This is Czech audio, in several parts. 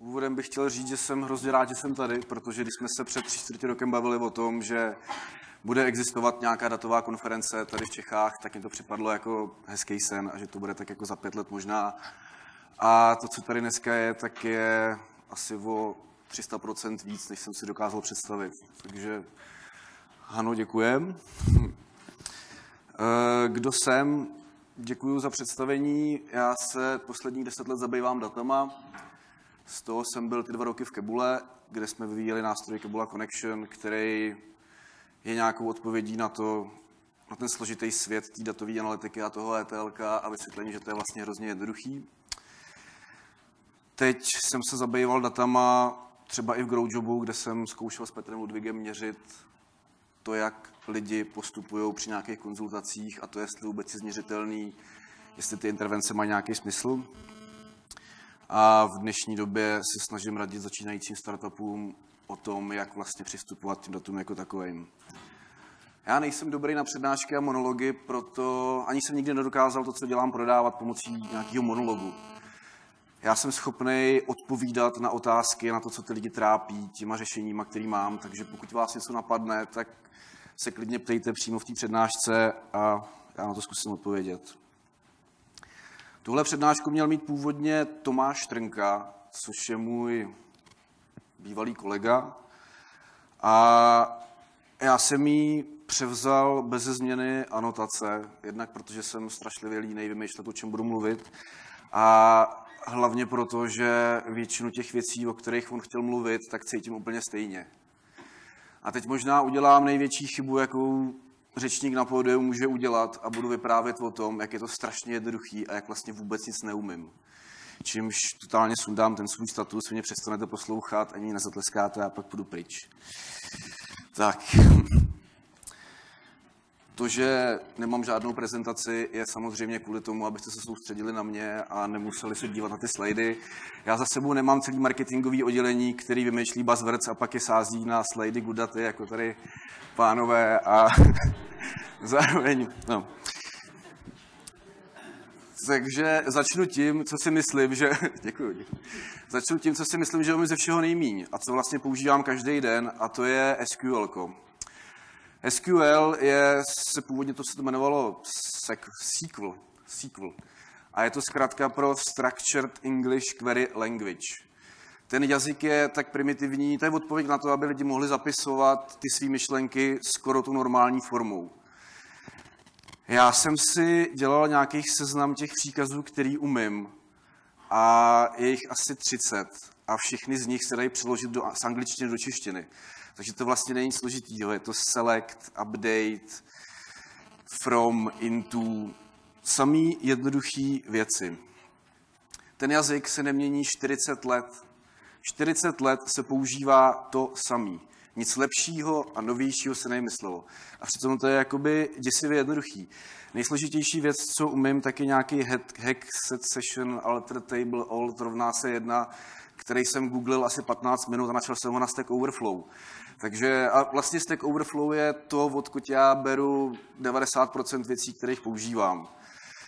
Úvodem bych chtěl říct, že jsem hrozně rád, že jsem tady, protože když jsme se před tři čtvrtě rokem bavili o tom, že bude existovat nějaká datová konference tady v Čechách, tak mi to připadlo jako hezký sen a že to bude tak jako za pět let možná. A to, co tady dneska je, tak je asi o 300% víc, než jsem si dokázal představit. Takže ano, děkujem. Eh, kdo jsem? Děkuji za představení. Já se posledních deset let zabývám datama. Z toho jsem byl ty dva roky v Kebule, kde jsme vyvíjeli nástroj Kebula Connection, který je nějakou odpovědí na to, na ten složitý svět té datové analytiky a toho ETLK a vysvětlení, že to je vlastně hrozně jednoduchý. Teď jsem se zabýval datama třeba i v Growjobu, kde jsem zkoušel s Petrem Ludvigem měřit to, jak lidi postupují při nějakých konzultacích a to, jestli vůbec je změřitelný, jestli ty intervence mají nějaký smysl. A v dnešní době se snažím radit začínajícím startupům o tom, jak vlastně přistupovat tím datům jako takovým. Já nejsem dobrý na přednášky a monology, proto ani jsem nikdy nedokázal to, co dělám, prodávat pomocí nějakého monologu. Já jsem schopný odpovídat na otázky, na to, co ty lidi trápí, těma řešeníma, který mám, takže pokud vás něco napadne, tak se klidně ptejte přímo v té přednášce a já na to zkusím odpovědět. Tuhle přednášku měl mít původně Tomáš Trnka, což je můj bývalý kolega. A já jsem jí převzal bez změny anotace, jednak protože jsem strašlivě línej vymýšlet, o čem budu mluvit, a hlavně proto, že většinu těch věcí, o kterých on chtěl mluvit, tak cítím úplně stejně. A teď možná udělám největší chybu, jakou řečník na pódiu může udělat a budu vyprávět o tom, jak je to strašně jednoduchý a jak vlastně vůbec nic neumím. Čímž totálně sundám ten svůj status, mě přestanete poslouchat, ani nezatleskáte a pak půjdu pryč. Tak. To, že nemám žádnou prezentaci, je samozřejmě kvůli tomu, abyste se soustředili na mě a nemuseli se dívat na ty slajdy. Já za sebou nemám celý marketingový oddělení, který vymýšlí buzzwords a pak je sází na slajdy gudaty, jako tady pánové a zároveň, no. Takže začnu tím, co si myslím, že... děkuji, děkuji. Začnu tím, co si myslím, že umím ze všeho nejmíň a co vlastně používám každý den, a to je SQL. SQL je, se původně to se to jmenovalo SQL, SQL. A je to zkrátka pro Structured English Query Language. Ten jazyk je tak primitivní, to je odpověď na to, aby lidi mohli zapisovat ty své myšlenky skoro tu normální formou. Já jsem si dělal nějakých seznam těch příkazů, který umím. A je jich asi 30. A všechny z nich se dají přeložit do, z angličtiny do češtiny. Takže to vlastně není složitýho. Je to select, update, from, into. Samý jednoduchý věci. Ten jazyk se nemění 40 let. 40 let se používá to samý. Nic lepšího a novějšího se nemyslelo. A přitom to je jakoby děsivě jednoduchý. Nejsložitější věc, co umím, tak je nějaký hack, set session, alter table, alt rovná se jedna, který jsem googlil asi 15 minut a načal jsem ho na Stack Overflow. Takže a vlastně Stack Overflow je to, odkud já beru 90% věcí, kterých používám.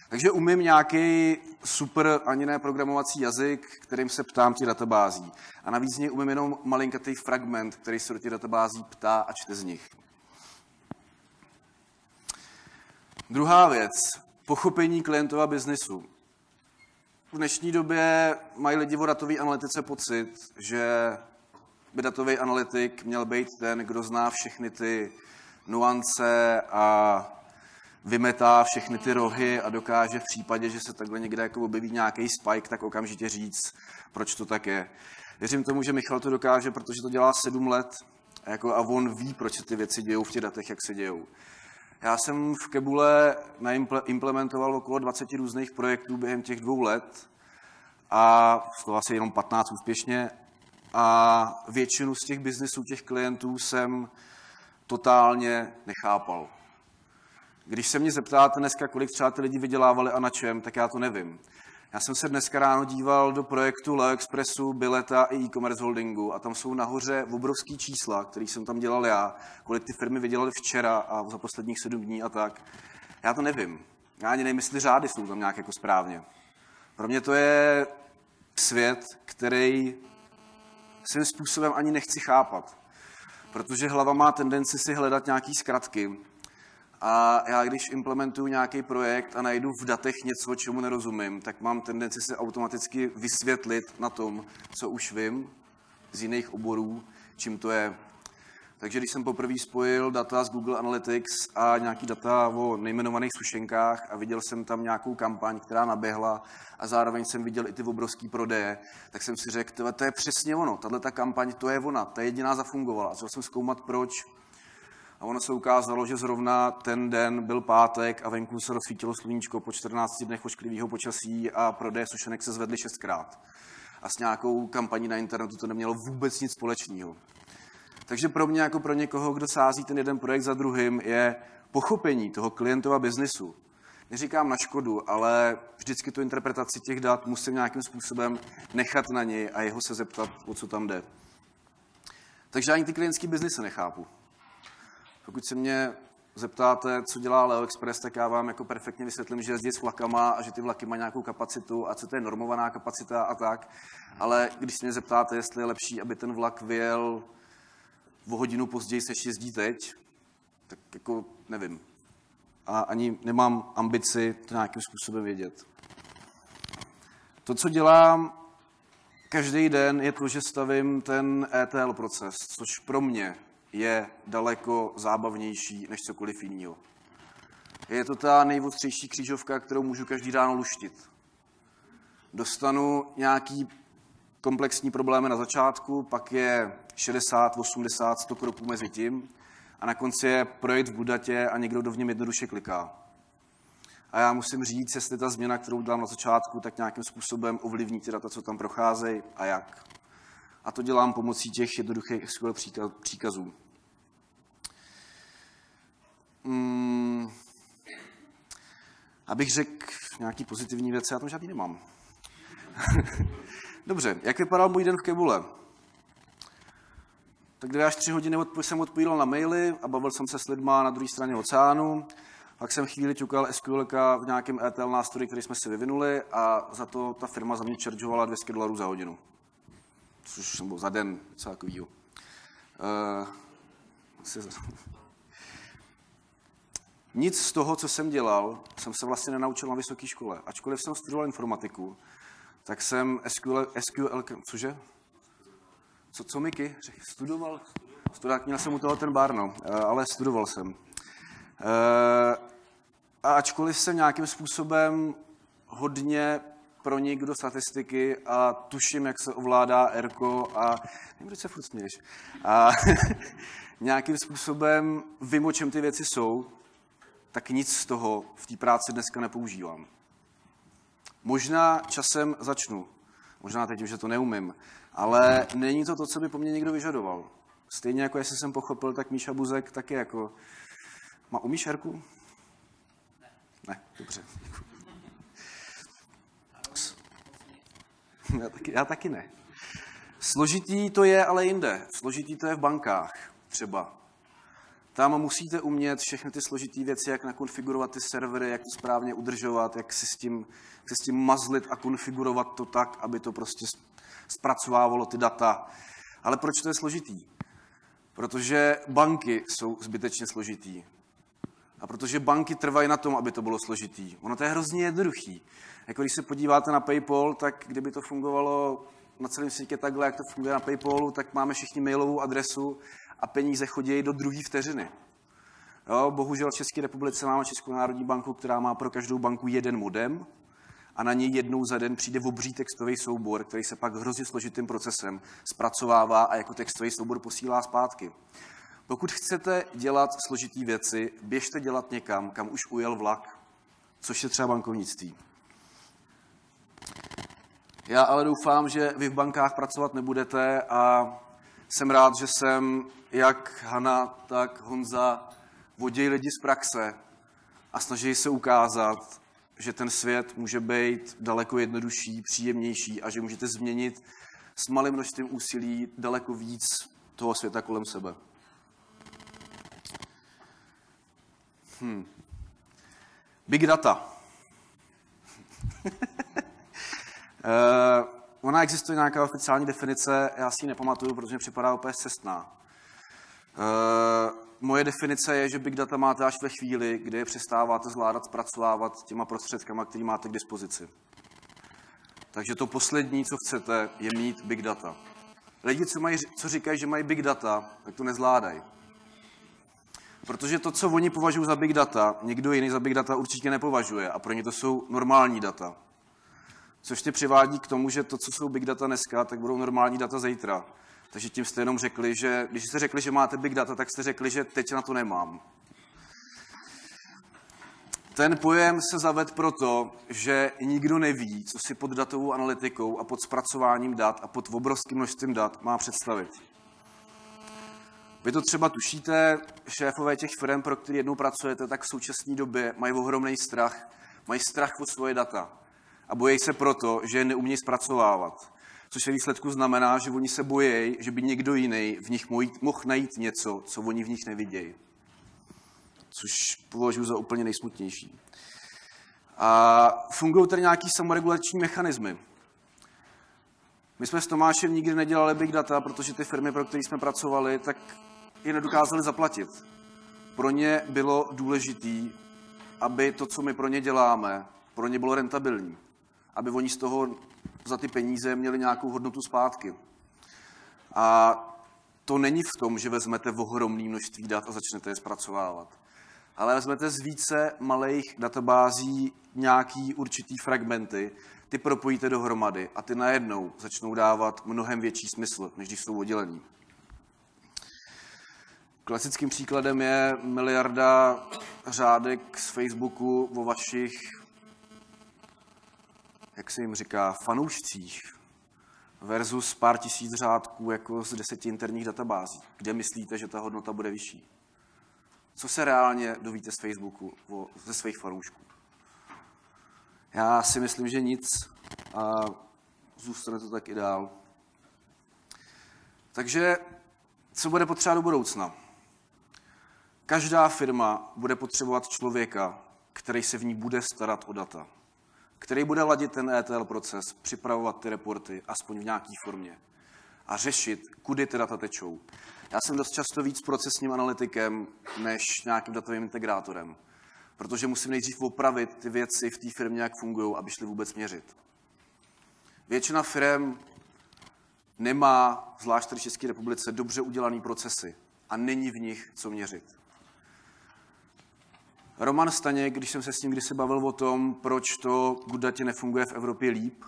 Takže umím nějaký super ani ne programovací jazyk, kterým se ptám těch databází. A navíc něj umím jenom malinkatý fragment, který se do těch databází ptá a čte z nich. Druhá věc. Pochopení klientova biznisu. V dnešní době mají lidi o datové analytice pocit, že by datový analytik měl být ten, kdo zná všechny ty nuance a vymetá všechny ty rohy a dokáže v případě, že se takhle někde jako objeví nějaký spike, tak okamžitě říct, proč to tak je. Věřím tomu, že Michal to dokáže, protože to dělá sedm let a, jako, a on ví, proč se ty věci dějou v těch datech, jak se dějou. Já jsem v Kebule implementoval okolo 20 různých projektů během těch dvou let a to asi jenom 15 úspěšně a většinu z těch biznisů těch klientů jsem totálně nechápal. Když se mě zeptáte dneska, kolik třeba ty lidi vydělávali a na čem, tak já to nevím. Já jsem se dneska ráno díval do projektu Leo Expressu, Bileta i e-commerce holdingu a tam jsou nahoře obrovský čísla, který jsem tam dělal já, kolik ty firmy vydělaly včera a za posledních sedm dní a tak. Já to nevím. Já ani nevím, jestli řády jsou tam nějak jako správně. Pro mě to je svět, který svým způsobem ani nechci chápat. Protože hlava má tendenci si hledat nějaký zkratky. A já, když implementuju nějaký projekt a najdu v datech něco, čemu nerozumím, tak mám tendenci se automaticky vysvětlit na tom, co už vím z jiných oborů, čím to je. Takže když jsem poprvé spojil data z Google Analytics a nějaký data o nejmenovaných sušenkách a viděl jsem tam nějakou kampaň, která naběhla a zároveň jsem viděl i ty obrovský prodeje, tak jsem si řekl, to je přesně ono, tahle ta kampaň, to je ona, ta jediná zafungovala. A začal jsem zkoumat, proč. A ono se ukázalo, že zrovna ten den byl pátek a venku se rozsvítilo sluníčko po 14 dnech ošklivého počasí a prodeje sušenek se zvedly šestkrát. A s nějakou kampaní na internetu to nemělo vůbec nic společného. Takže pro mě, jako pro někoho, kdo sází ten jeden projekt za druhým, je pochopení toho klientova biznisu. Neříkám na škodu, ale vždycky tu interpretaci těch dat musím nějakým způsobem nechat na něj a jeho se zeptat, o co tam jde. Takže ani ty klientský biznisy nechápu. Pokud se mě zeptáte, co dělá Leo Express, tak já vám jako perfektně vysvětlím, že jezdí s vlakama a že ty vlaky mají nějakou kapacitu a co to je normovaná kapacita a tak. Ale když se mě zeptáte, jestli je lepší, aby ten vlak vyjel o hodinu později se jezdí teď, tak jako nevím. A ani nemám ambici to nějakým způsobem vědět. To, co dělám každý den, je to, že stavím ten ETL proces, což pro mě je daleko zábavnější než cokoliv jiného. Je to ta nejvostřejší křížovka, kterou můžu každý ráno luštit. Dostanu nějaký komplexní problémy na začátku, pak je 60, 80, 100 kroků mezi tím a na konci je projekt v Budatě a někdo, kdo v něm jednoduše kliká. A já musím říct, jestli ta změna, kterou dělám na začátku, tak nějakým způsobem ovlivní ty data, co tam procházejí a jak. A to dělám pomocí těch jednoduchých příkazů. Hmm. Abych řekl nějaký pozitivní věci, já tam žádný nemám. Dobře, jak vypadal můj den v Kebule? Tak dvě až tři hodiny jsem odpovídal na maily a bavil jsem se s lidma na druhé straně oceánu. Pak jsem chvíli ťukal SQL v nějakém ETL nástroji, který jsme si vyvinuli a za to ta firma za mě čaržovala 200 dolarů za hodinu. Což nebo za den, co takovýho. Uh, Nic z toho, co jsem dělal, jsem se vlastně nenaučil na vysoké škole. Ačkoliv jsem studoval informatiku, tak jsem SQL, SQL cože? Co, co Miky? Studoval? Studoval, měl jsem u toho ten bar, no, eh, ale studoval jsem. Eh, a ačkoliv jsem nějakým způsobem hodně pronik do statistiky a tuším, jak se ovládá ERKO a nevím, proč se furt směješ. A nějakým způsobem vím, o čem ty věci jsou, tak nic z toho v té práci dneska nepoužívám. Možná časem začnu. Možná teď už, že to neumím. Ale není to to, co by po mně někdo vyžadoval. Stejně jako jestli jsem pochopil, tak Míša Buzek taky jako... Má, umíš Herku? Ne. Ne, dobře. Já taky, já taky ne. Složitý to je ale jinde. Složitý to je v bankách třeba. Tam musíte umět všechny ty složité věci, jak nakonfigurovat ty servery, jak to správně udržovat, jak se s tím, se s tím mazlit a konfigurovat to tak, aby to prostě zpracovávalo ty data. Ale proč to je složitý? Protože banky jsou zbytečně složitý. A protože banky trvají na tom, aby to bylo složitý. Ono to je hrozně jednoduchý. Jako když se podíváte na PayPal, tak kdyby to fungovalo na celém světě takhle, jak to funguje na PayPalu, tak máme všichni mailovou adresu a peníze chodí do druhé vteřiny. Jo, bohužel v České republice máme Českou národní banku, která má pro každou banku jeden modem a na něj jednou za den přijde obří textový soubor, který se pak hrozně složitým procesem zpracovává a jako textový soubor posílá zpátky. Pokud chcete dělat složitý věci, běžte dělat někam, kam už ujel vlak, což je třeba bankovnictví. Já ale doufám, že vy v bankách pracovat nebudete a jsem rád, že jsem jak Hana, tak Honza vodí lidi z praxe a snaží se ukázat, že ten svět může být daleko jednodušší, příjemnější a že můžete změnit s malým množstvím úsilí daleko víc toho světa kolem sebe. Hmm. Big data. uh, ona existuje nějaká oficiální definice, já si ji nepamatuju, protože mi připadá úplně cestná. Uh, moje definice je, že big data máte až ve chvíli, kdy je přestáváte zvládat zpracovávat těma prostředkama, který máte k dispozici. Takže to poslední, co chcete, je mít big data. Lidi, co, mají, co říkají, že mají big data, tak to nezvládají. Protože to, co oni považují za big data, někdo jiný za big data určitě nepovažuje a pro ně to jsou normální data. Což tě přivádí k tomu, že to, co jsou big data dneska, tak budou normální data zítra. Takže tím jste jenom řekli, že když jste řekli, že máte big data, tak jste řekli, že teď na to nemám. Ten pojem se zaved proto, že nikdo neví, co si pod datovou analytikou a pod zpracováním dat a pod obrovským množstvím dat má představit. Vy to třeba tušíte, šéfové těch firm, pro které jednou pracujete, tak v současné době mají ohromný strach. Mají strach o svoje data. A bojí se proto, že je neumějí zpracovávat. Což ve výsledku znamená, že oni se bojí, že by někdo jiný v nich mohl najít něco, co oni v nich nevidějí což považuji za úplně nejsmutnější. A fungují tady nějaký samoregulační mechanismy. My jsme s Tomášem nikdy nedělali big data, protože ty firmy, pro které jsme pracovali, tak je nedokázali zaplatit. Pro ně bylo důležité, aby to, co my pro ně děláme, pro ně bylo rentabilní. Aby oni z toho za ty peníze měli nějakou hodnotu zpátky. A to není v tom, že vezmete ohromné množství dat a začnete je zpracovávat ale vezmete z více malých databází nějaký určitý fragmenty, ty propojíte dohromady a ty najednou začnou dávat mnohem větší smysl, než když jsou oddělený. Klasickým příkladem je miliarda řádek z Facebooku o vašich, jak se jim říká, fanoušcích versus pár tisíc řádků jako z deseti interních databází. Kde myslíte, že ta hodnota bude vyšší? Co se reálně dovíte z Facebooku, ze svých fanoušků? Já si myslím, že nic a zůstane to tak i dál. Takže co bude potřeba do budoucna? Každá firma bude potřebovat člověka, který se v ní bude starat o data, který bude ladit ten ETL proces, připravovat ty reporty, aspoň v nějaké formě, a řešit, kudy ty data tečou. Já jsem dost často víc procesním analytikem než nějakým datovým integrátorem, protože musím nejdřív opravit ty věci v té firmě, jak fungují, aby šli vůbec měřit. Většina firm nemá, zvlášť v České republice, dobře udělané procesy a není v nich co měřit. Roman Staněk, když jsem se s ním kdysi bavil o tom, proč to Gudatě nefunguje v Evropě líp,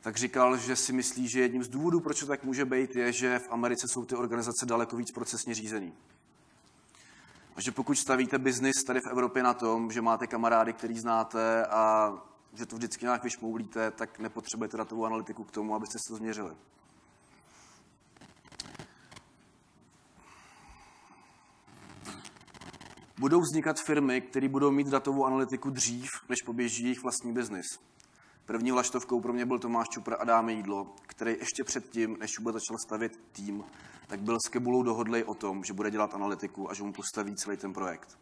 tak říkal, že si myslí, že jedním z důvodů, proč to tak může být, je, že v Americe jsou ty organizace daleko víc procesně řízený. A že pokud stavíte biznis tady v Evropě na tom, že máte kamarády, který znáte a že to vždycky nějak vyšmoulíte, tak nepotřebujete datovou analytiku k tomu, abyste si to změřili. Budou vznikat firmy, které budou mít datovou analytiku dřív, než poběží jejich vlastní biznis. První vlaštovkou pro mě byl Tomáš Čupra a dáme jídlo, který ještě předtím, než vůbec začal stavět tým, tak byl s Kebulou dohodlej o tom, že bude dělat analytiku a že mu postaví celý ten projekt.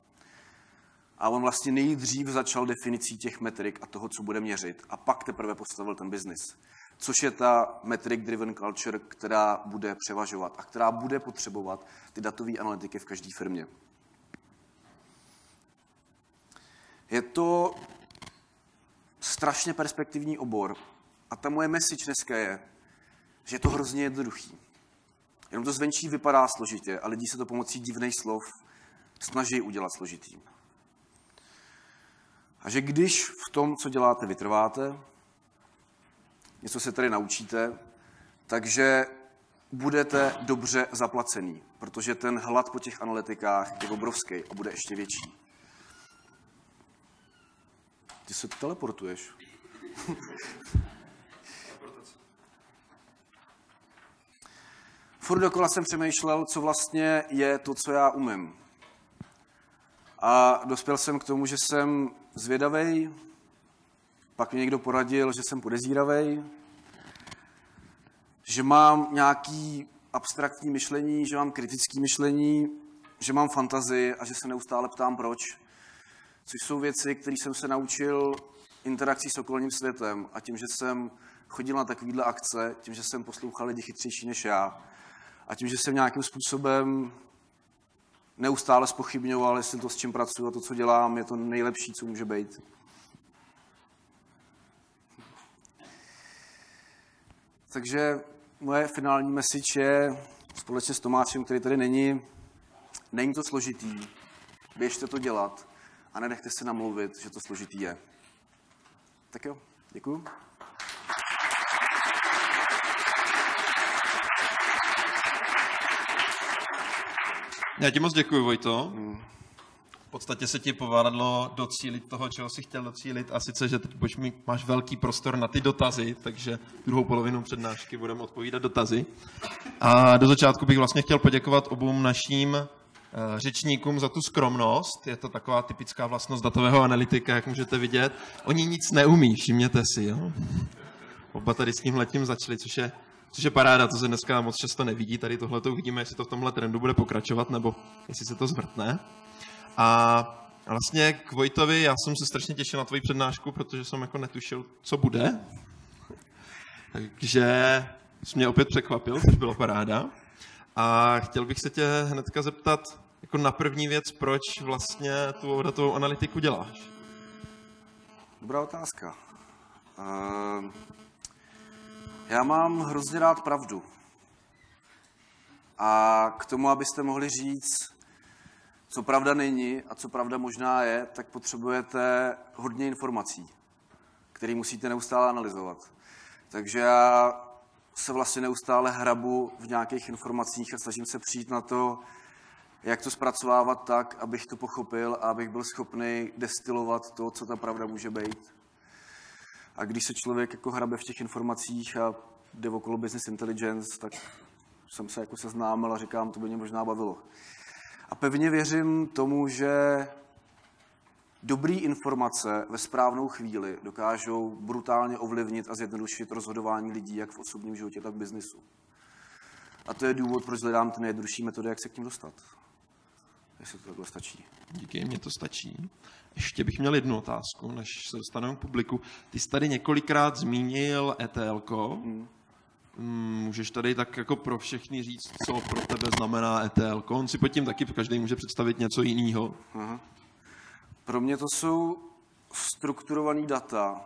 A on vlastně nejdřív začal definicí těch metrik a toho, co bude měřit, a pak teprve postavil ten biznis. Což je ta metric driven culture, která bude převažovat a která bude potřebovat ty datové analytiky v každé firmě. Je to strašně perspektivní obor. A ta moje message dneska je, že je to hrozně jednoduchý. Jenom to zvenčí vypadá složitě a lidi se to pomocí divných slov snaží udělat složitý. A že když v tom, co děláte, vytrváte, něco se tady naučíte, takže budete dobře zaplacený, protože ten hlad po těch analytikách je obrovský a bude ještě větší. Ty se teleportuješ. Furt dokola jsem přemýšlel, co vlastně je to, co já umím. A dospěl jsem k tomu, že jsem zvědavej, pak mi někdo poradil, že jsem podezíravej, že mám nějaký abstraktní myšlení, že mám kritické myšlení, že mám fantazii a že se neustále ptám proč což jsou věci, které jsem se naučil interakcí s okolním světem a tím, že jsem chodil na takovýhle akce, tím, že jsem poslouchal lidi chytřejší než já a tím, že jsem nějakým způsobem neustále spochybňoval, jestli to, s čím pracuji a to, co dělám, je to nejlepší, co může být. Takže moje finální message je společně s Tomášem, který tady není, není to složitý, běžte to dělat a nenechte se namluvit, že to složitý je. Tak jo, děkuju. Já ti moc děkuji, Vojto. V podstatě se ti povádlo docílit toho, čeho jsi chtěl docílit, a sice, že teď máš velký prostor na ty dotazy, takže druhou polovinu přednášky budeme odpovídat dotazy. A do začátku bych vlastně chtěl poděkovat obou naším řečníkům za tu skromnost. Je to taková typická vlastnost datového analytika, jak můžete vidět. Oni nic neumí, všimněte si. Jo? Oba tady s tím letím začali, což je což je paráda, to se dneska moc často nevidí. Tady tohle to uvidíme, jestli to v tomhle trendu bude pokračovat, nebo jestli se to zvrtne. A vlastně k Vojtovi, já jsem se strašně těšil na tvoji přednášku, protože jsem jako netušil, co bude. Takže jsi mě opět překvapil, což bylo paráda. A chtěl bych se tě hnedka zeptat, jako na první věc, proč vlastně tu datovou analytiku děláš? Dobrá otázka. Uh, já mám hrozně rád pravdu. A k tomu, abyste mohli říct, co pravda není a co pravda možná je, tak potřebujete hodně informací, které musíte neustále analyzovat. Takže já se vlastně neustále hrabu v nějakých informacích a snažím se přijít na to, jak to zpracovávat tak, abych to pochopil a abych byl schopný destilovat to, co ta pravda může být. A když se člověk jako hrabe v těch informacích a jde okolo business intelligence, tak jsem se jako seznámil a říkám, to by mě možná bavilo. A pevně věřím tomu, že dobrý informace ve správnou chvíli dokážou brutálně ovlivnit a zjednodušit rozhodování lidí jak v osobním životě, tak v biznisu. A to je důvod, proč hledám ty nejjednodušší metody, jak se k ním dostat. Jestli to takhle stačí. Díky, mě to stačí. Ještě bych měl jednu otázku, než se dostaneme k publiku. Ty jsi tady několikrát zmínil ETL. Hmm. Můžeš tady tak jako pro všechny říct, co pro tebe znamená ETL. On si pod tím taky každý může představit něco jiného. Pro mě to jsou strukturované data,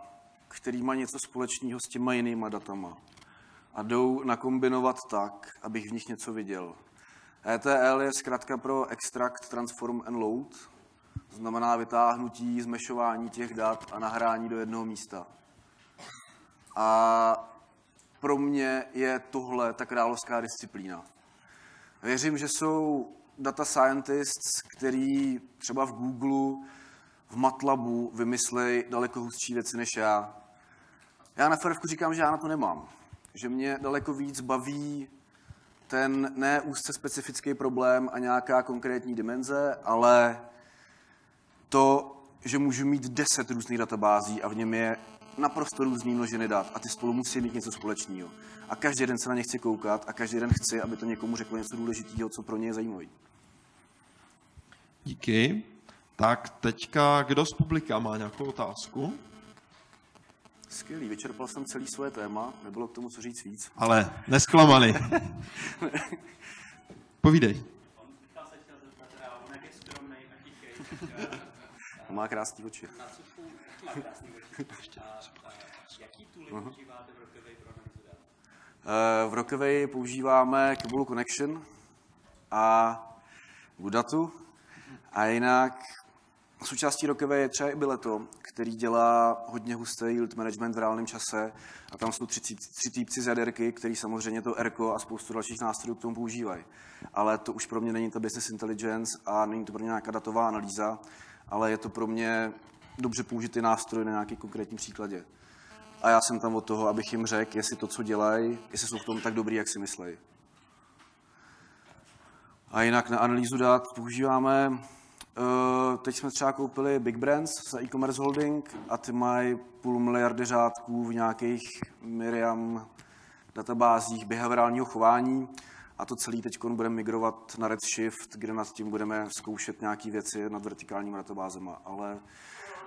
které mají něco společného s těma jinýma datama a jdou nakombinovat tak, abych v nich něco viděl. ETL je zkrátka pro Extract, Transform and Load, to znamená vytáhnutí, zmešování těch dat a nahrání do jednoho místa. A pro mě je tohle ta královská disciplína. Věřím, že jsou data scientists, který třeba v Google, v MATLABu vymyslejí daleko hustší věci než já. Já na Fervku říkám, že já na to nemám. Že mě daleko víc baví ten ne úzce specifický problém a nějaká konkrétní dimenze, ale to, že můžu mít deset různých databází a v něm je naprosto různý množiny dat a ty spolu musí mít něco společného. A každý den se na ně chci koukat a každý den chci, aby to někomu řeklo něco důležitého, co pro ně je zajímavé. Díky. Tak teďka, kdo z publika má nějakou otázku? Skvělý, vyčerpal jsem celý svoje téma, nebylo k tomu co říct víc. Ale nesklamali. Povídej. Má krásný oči. Jaký používáte v Rockaway pro analýzu dat? V Rockaway používáme Kibble Connection a Gudatu. A jinak součástí Rockaway je třeba i Bileto, který dělá hodně hustý yield management v reálném čase. A tam jsou tři, tři týpci z jaderky, který samozřejmě to ERCO a spoustu dalších nástrojů k tomu používají. Ale to už pro mě není to business intelligence a není to pro mě nějaká datová analýza, ale je to pro mě dobře použitý nástroj na nějaký konkrétní příkladě. A já jsem tam od toho, abych jim řekl, jestli to, co dělají, jestli jsou v tom tak dobrý, jak si myslejí. A jinak na analýzu dat používáme, eh, teď jsme třeba koupili Big Brands za e-commerce holding a ty mají půl miliardy řádků v nějakých Miriam databázích behaviorálního chování a to celé teď budeme migrovat na Redshift, kde nad tím budeme zkoušet nějaké věci nad vertikálními databázemi. Ale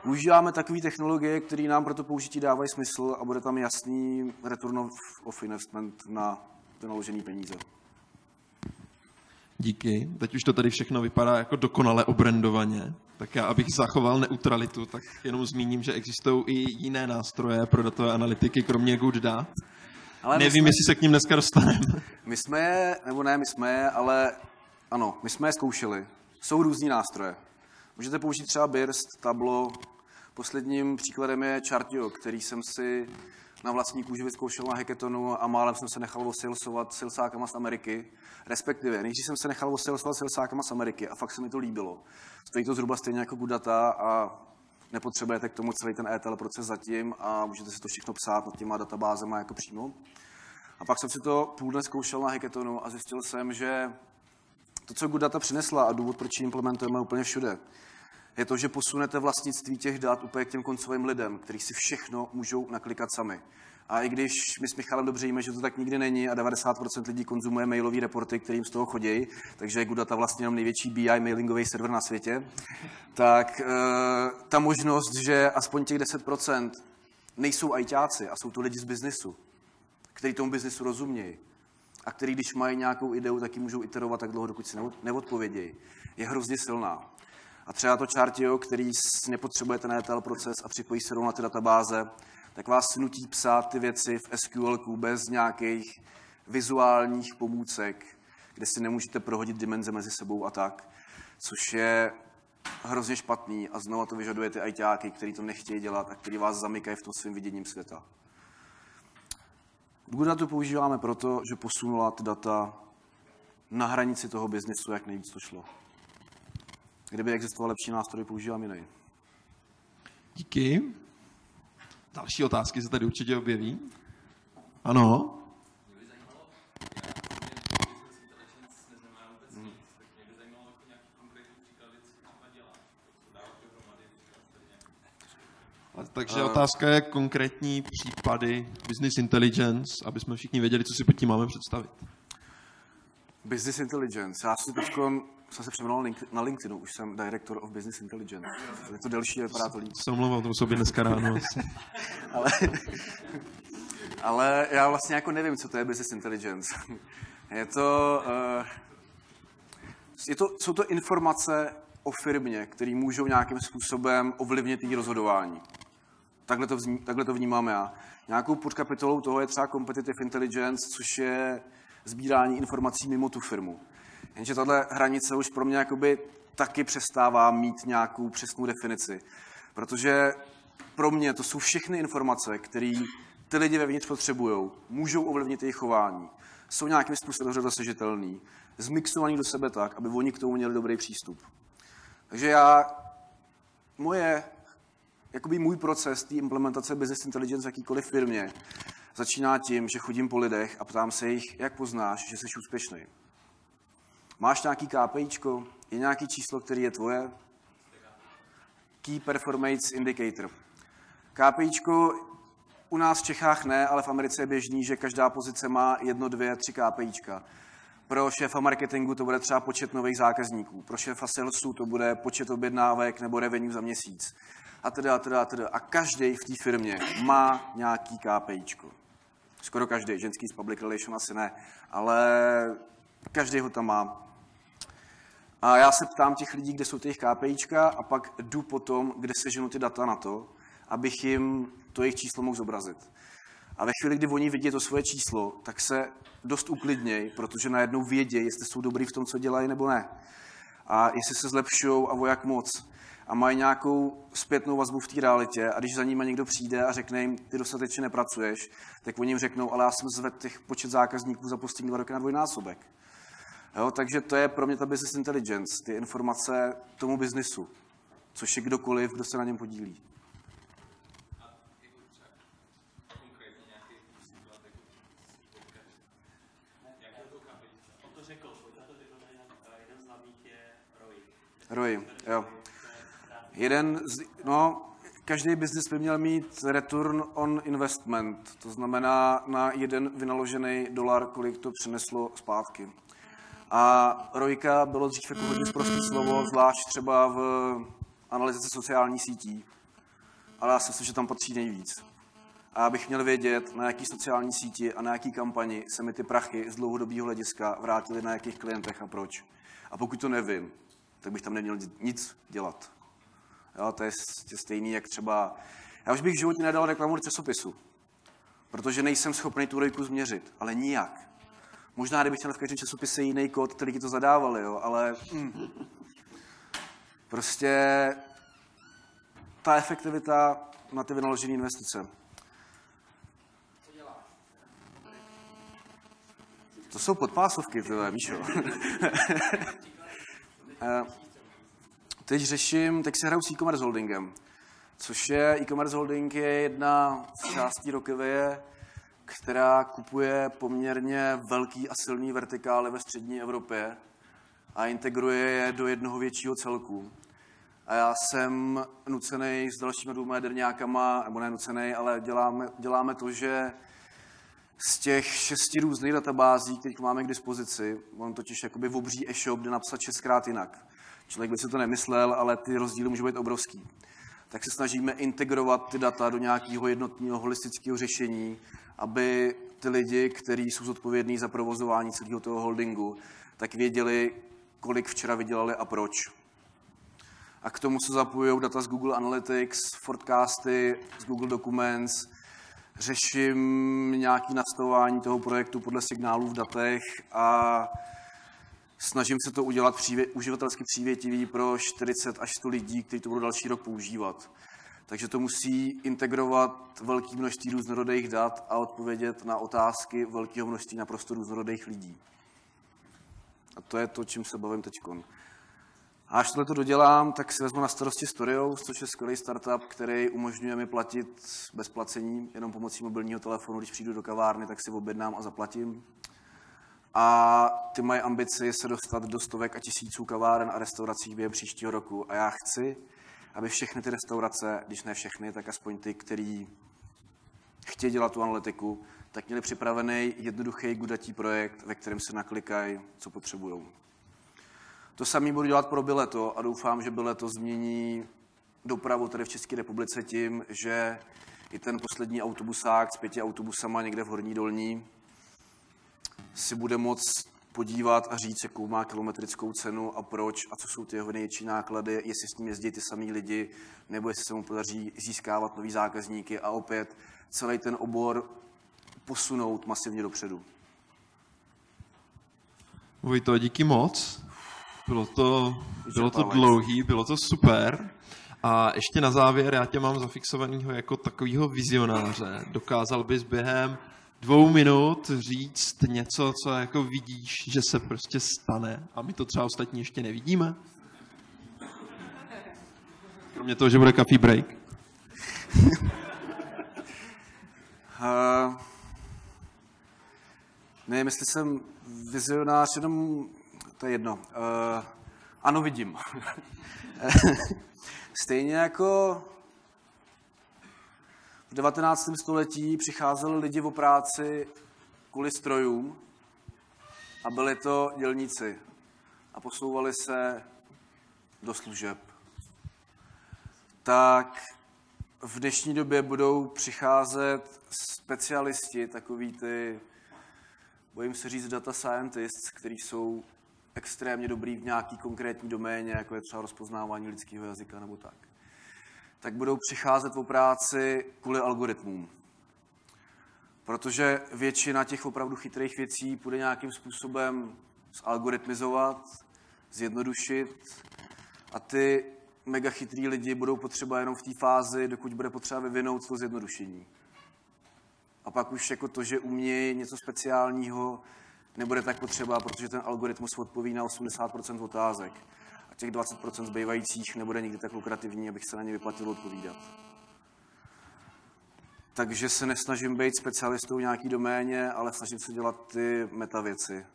Používáme takové technologie, které nám pro to použití dávají smysl a bude tam jasný return of, of investment na vynaložené peníze. Díky. Teď už to tady všechno vypadá jako dokonale obrandovaně. Tak já, abych zachoval neutralitu, tak jenom zmíním, že existují i jiné nástroje pro datové analytiky, kromě GoodDat. Ale my Nevím, jsme, jestli se k ním dneska dostaneme. my jsme je, nebo ne, my jsme je, ale ano, my jsme je zkoušeli. Jsou různý nástroje. Můžete použít třeba Birst, Tableau. Posledním příkladem je Chartio, který jsem si na vlastní kůži vyzkoušel na hackathonu a málem jsem se nechal osalesovat silsákama z Ameriky. Respektive, nejdřív jsem se nechal osalesovat silsákama z Ameriky a fakt se mi to líbilo. Stojí to zhruba stejně jako Budata a nepotřebujete k tomu celý ten ETL proces zatím a můžete si to všechno psát nad těma databázema jako přímo. A pak jsem si to půl dne zkoušel na hackathonu a zjistil jsem, že to, co Good Data přinesla a důvod, proč ji implementujeme úplně všude, je to, že posunete vlastnictví těch dat úplně k těm koncovým lidem, kteří si všechno můžou naklikat sami. A i když my s Michalem dobře víme, že to tak nikdy není a 90% lidí konzumuje mailové reporty, kterým z toho chodí, takže je Good Data vlastně jenom největší BI mailingový server na světě, tak e, ta možnost, že aspoň těch 10% nejsou ajťáci a jsou to lidi z biznesu, kteří tomu biznesu rozumějí, a který, když mají nějakou ideu, tak ji můžou iterovat tak dlouho, dokud si neodpovědějí, je hrozně silná. A třeba to Chartio, který nepotřebuje ten ETL proces a připojí se na ty databáze, tak vás nutí psát ty věci v SQL bez nějakých vizuálních pomůcek, kde si nemůžete prohodit dimenze mezi sebou a tak, což je hrozně špatný a znovu to vyžaduje ty ITáky, který to nechtějí dělat a který vás zamykají v tom svým viděním světa. Good Data používáme proto, že posunula ty data na hranici toho biznesu, jak nejvíc to šlo. Kdyby existoval lepší nástroj, používám jiný. Díky. Další otázky se tady určitě objeví. Ano. Takže otázka je konkrétní případy business intelligence, aby jsme všichni věděli, co si pod tím máme představit. Business Intelligence. Já si teď jsem se přeměnil na LinkedInu, už jsem Director of Business Intelligence. Je to delší, vypadá to líp. Se omlouvám, to sobě dneska ráno ale, ale já vlastně jako nevím, co to je Business Intelligence. je to, uh, je to, jsou to informace o firmě, které můžou nějakým způsobem ovlivnit její rozhodování. Takhle to, vzní, takhle to vnímám já. Nějakou podkapitolou toho je třeba Competitive Intelligence, což je sbírání informací mimo tu firmu. Jenže tahle hranice už pro mě jakoby taky přestává mít nějakou přesnou definici. Protože pro mě to jsou všechny informace, které ty lidi vevnitř potřebují, můžou ovlivnit jejich chování, jsou nějakým způsobem dobře dosažitelný, zmixovaný do sebe tak, aby oni k tomu měli dobrý přístup. Takže já, moje, jakoby můj proces té implementace business intelligence v jakýkoliv firmě začíná tím, že chodím po lidech a ptám se jich, jak poznáš, že jsi úspěšný. Máš nějaký KPIčko? Je nějaký číslo, který je tvoje? Key Performance Indicator. KPIčko u nás v Čechách ne, ale v Americe je běžný, že každá pozice má jedno, dvě, tři KPIčka. Pro šéfa marketingu to bude třeba počet nových zákazníků, pro šéfa salesu to bude počet objednávek nebo revenue za měsíc. A teda, a teda, a teda. A každý v té firmě má nějaký KPIčko. Skoro každý, ženský z public relation asi ne, ale každý ho tam má. A já se ptám těch lidí, kde jsou ty jejich KPIčka a pak jdu potom, kde seženu ty data na to, abych jim to jejich číslo mohl zobrazit. A ve chvíli, kdy oni vidí to svoje číslo, tak se dost uklidnějí, protože najednou vědějí, jestli jsou dobrý v tom, co dělají, nebo ne. A jestli se zlepšují a o jak moc. A mají nějakou zpětnou vazbu v té realitě. A když za nimi někdo přijde a řekne jim, ty dostatečně nepracuješ, tak oni jim řeknou, ale já jsem zvedl těch počet zákazníků za poslední dva roky na dvojnásobek. Jo, takže to je pro mě ta business intelligence, ty informace tomu biznisu, což je kdokoliv, kdo se na něm podílí. Roy, jo. Jeden z, no, každý biznis by měl mít return on investment, to znamená na jeden vynaložený dolar, kolik to přineslo zpátky. A rojka bylo dřív jako hodně zprostý slovo, zvlášť třeba v analytice sociálních sítí. ale já si myslím, že tam patří nejvíc. A já bych měl vědět, na jaký sociální síti a na jaký kampani se mi ty prachy z dlouhodobého hlediska vrátily na jakých klientech a proč. A pokud to nevím, tak bych tam neměl nic dělat. Jo, to je stejný, jak třeba... Já už bych v životě nedal reklamu časopisu, protože nejsem schopný tu rejku změřit, ale nijak. Možná, kdybych měl v každém časopise jiný kód, který ti to zadávali, jo, ale mm, prostě ta efektivita na ty vynaložené investice. To jsou podpásovky, tyhle, víš jo. Teď řeším, teď se hraju s e-commerce holdingem, což je, e-commerce holding je jedna z částí Rokevie, která kupuje poměrně velký a silný vertikály ve střední Evropě a integruje je do jednoho většího celku. A já jsem nucený s dalšími dvěma jaderňákama, nebo ne nucený, ale děláme, děláme to, že z těch šesti různých databází, které máme k dispozici, on totiž jakoby v obří e-shop jde napsat šestkrát jinak. Člověk by si to nemyslel, ale ty rozdíly můžou být obrovský. Tak se snažíme integrovat ty data do nějakého jednotného holistického řešení, aby ty lidi, kteří jsou zodpovědní za provozování celého toho holdingu, tak věděli, kolik včera vydělali a proč. A k tomu se zapojují data z Google Analytics, forecasty, z Google Documents, řeším nějaké nastavování toho projektu podle signálů v datech a snažím se to udělat přívě, uživatelsky přívětivý pro 40 až 100 lidí, kteří to budou další rok používat. Takže to musí integrovat velké množství různorodých dat a odpovědět na otázky velkého množství naprosto různorodých lidí. A to je to, čím se bavím teď. A až tohle to dodělám, tak si vezmu na starosti Storyos, což je skvělý startup, který umožňuje mi platit bez placení, jenom pomocí mobilního telefonu. Když přijdu do kavárny, tak si objednám a zaplatím. A ty mají ambici se dostat do stovek a tisíců kaváren a restaurací během příštího roku. A já chci, aby všechny ty restaurace, když ne všechny, tak aspoň ty, který chtějí dělat tu analytiku, tak měli připravený jednoduchý gudatí projekt, ve kterém se naklikají, co potřebují. To samý budu dělat pro Bileto a doufám, že Bileto změní dopravu tady v České republice tím, že i ten poslední autobusák s pěti autobusama někde v Horní Dolní si bude moct podívat a říct, jakou má kilometrickou cenu a proč a co jsou ty jeho největší náklady, jestli s ním jezdí ty samý lidi, nebo jestli se mu podaří získávat nový zákazníky a opět celý ten obor posunout masivně dopředu. Vojto, díky moc. Bylo to, bylo to dlouhý, bylo to super. A ještě na závěr, já tě mám zafixovaného jako takového vizionáře. Dokázal bys během dvou minut říct něco, co jako vidíš, že se prostě stane a my to třeba ostatní ještě nevidíme? Kromě toho, že bude coffee break. uh, nevím, jestli jsem vizionář, jenom to je jedno. Uh, ano, vidím. Stejně jako v 19. století přicházeli lidi o práci kvůli strojům a byli to dělníci a posouvali se do služeb. Tak v dnešní době budou přicházet specialisti, takový ty, bojím se říct, data scientists, kteří jsou extrémně dobrý v nějaký konkrétní doméně, jako je třeba rozpoznávání lidského jazyka nebo tak, tak budou přicházet o práci kvůli algoritmům. Protože většina těch opravdu chytrých věcí bude nějakým způsobem zalgoritmizovat, zjednodušit a ty mega chytrý lidi budou potřeba jenom v té fázi, dokud bude potřeba vyvinout to zjednodušení. A pak už jako to, že umějí něco speciálního, nebude tak potřeba, protože ten algoritmus odpoví na 80% otázek. A těch 20% zbývajících nebude nikdy tak lukrativní, abych se na ně vyplatil odpovídat. Takže se nesnažím být specialistou v nějaký doméně, ale snažím se dělat ty meta věci.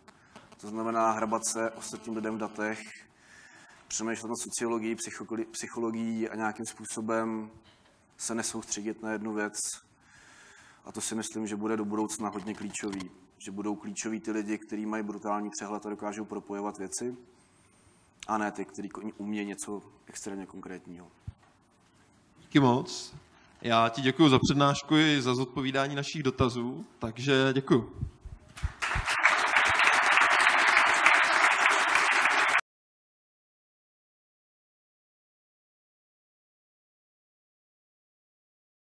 To znamená hrabat se ostatním lidem v datech, přemýšlet na sociologii, psychologii a nějakým způsobem se nesoustředit na jednu věc. A to si myslím, že bude do budoucna hodně klíčový že budou klíčoví ty lidi, kteří mají brutální přehled a dokážou propojovat věci, a ne ty, kteří umějí něco extrémně konkrétního. Díky moc. Já ti děkuji za přednášku i za zodpovídání našich dotazů, takže děkuji.